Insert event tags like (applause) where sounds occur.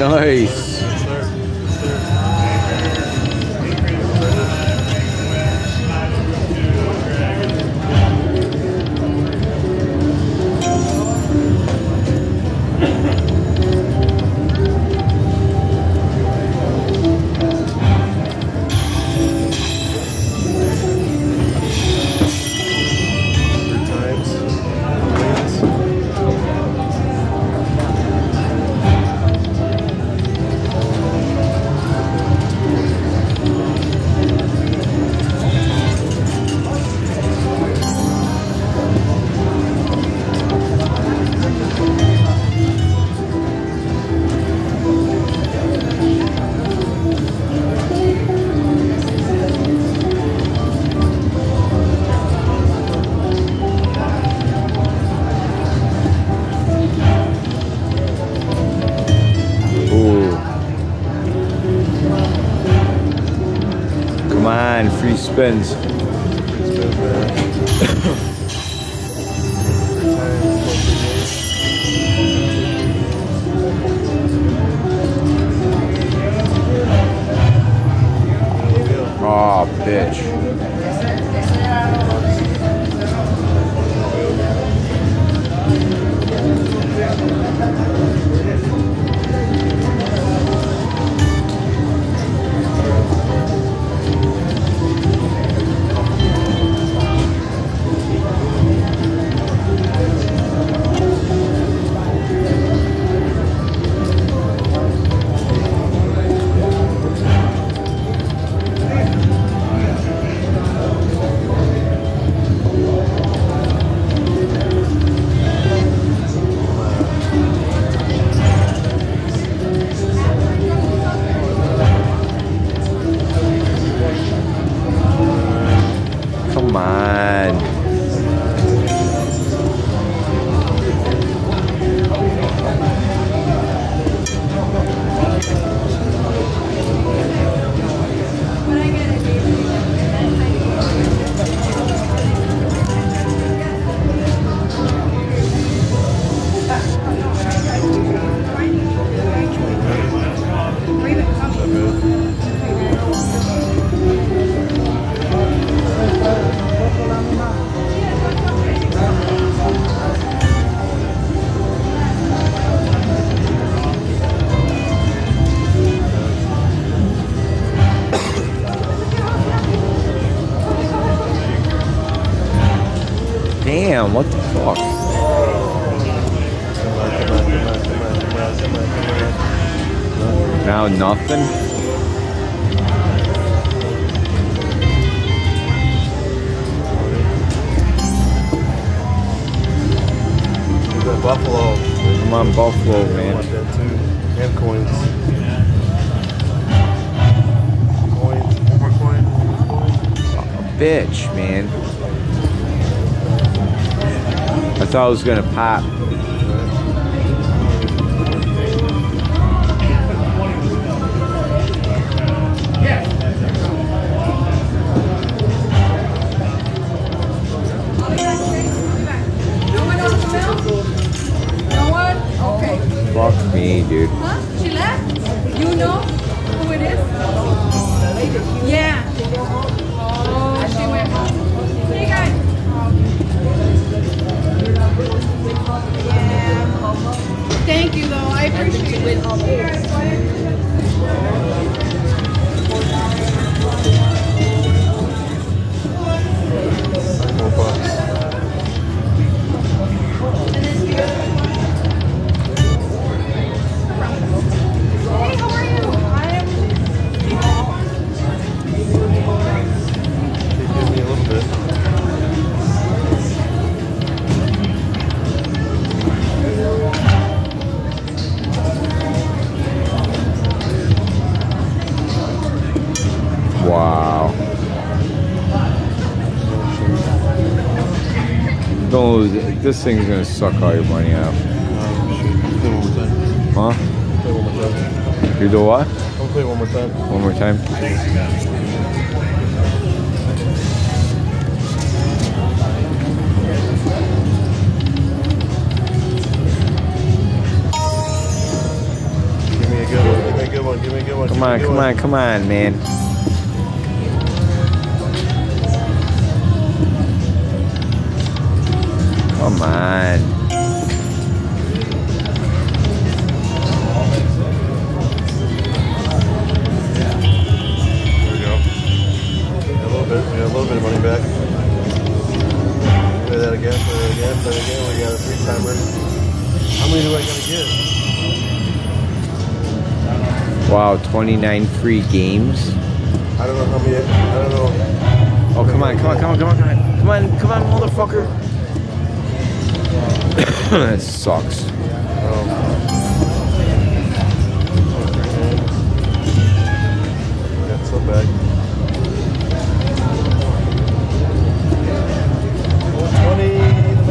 Nice. Spins. Spins. Three times. Oh, ah, bitch. Damn, what the fuck? Now nothing? Buffalo. Come on, Buffalo, man. I want that too. And coins. Coins. One more coin. One more coin. Bitch, man. Thought it was gonna pop. No one else from else? No one? Okay. Fuck me, dude. Huh? No, this thing's gonna suck all your money out. Shoot. Play one more time. Huh? Play one more time. You do what? I'll play one more time. One more time? Give me a go. one. Give me a good one. Come Give me a on, good come one. on, come on, man. Come on. There we go. A little bit. A little bit of money back. Play that again. Play that again. Play it again. We got a three timer. How many do I gotta? Wow, 29 free games. I don't know how many. I don't know. Oh, come on, come on, come on, come on, come on. Come on, come on, motherfucker. (coughs) that sucks. Got some back. 120, the